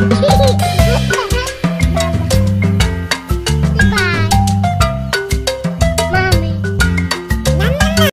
Cheers.